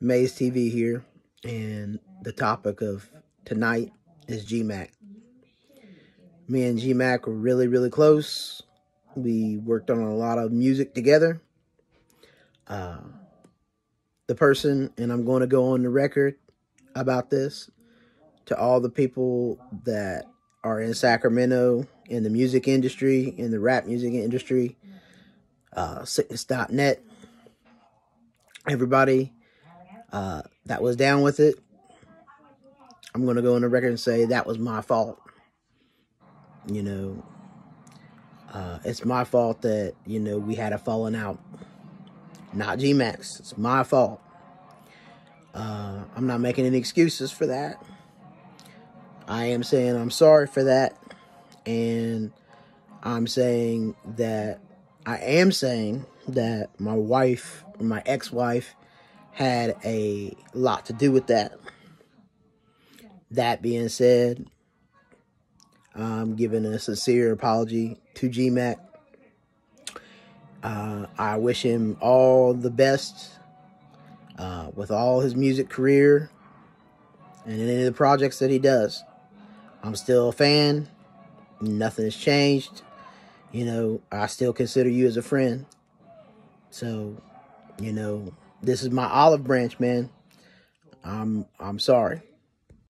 Mays TV here, and the topic of tonight is G-Macc. Me and G-Macc were really, really close. We worked on a lot of music together. Uh, the person, and I'm going to go on the record about this to all the people that are in Sacramento in the music industry, in the rap music industry, uh, sickness.net, everybody uh, that was down with it, I'm going to go on the record and say that was my fault. You know, uh, it's my fault that, you know, we had a falling out. Not G-Macc's. It's my fault. Uh, I'm not making any excuses for that. I am saying I'm sorry for that. And I'm saying that I am saying that my wife, my ex-wife, had a lot to do with that. That being said, I'm giving a sincere apology to G-Macc. Uh, I wish him all the best uh, with all his music career and any of the projects that he does. I'm still a fan. Nothing has changed. You know, I still consider you as a friend. So, you know, this is my olive branch, man. I'm I'm sorry.